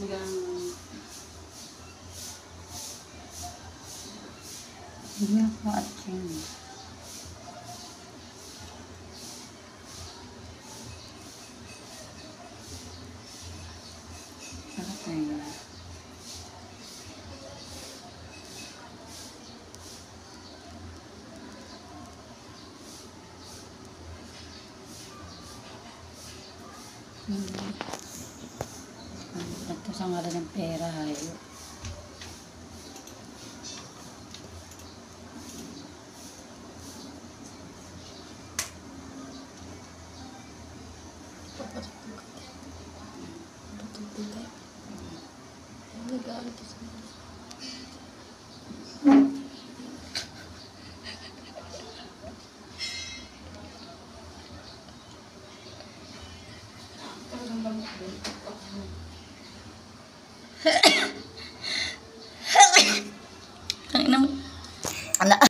biglang Hindi ako at yun. Sarap na yun. Hmm. Sa ngalan ng pera, hayo. Nag-aalit sa Ang 惨的。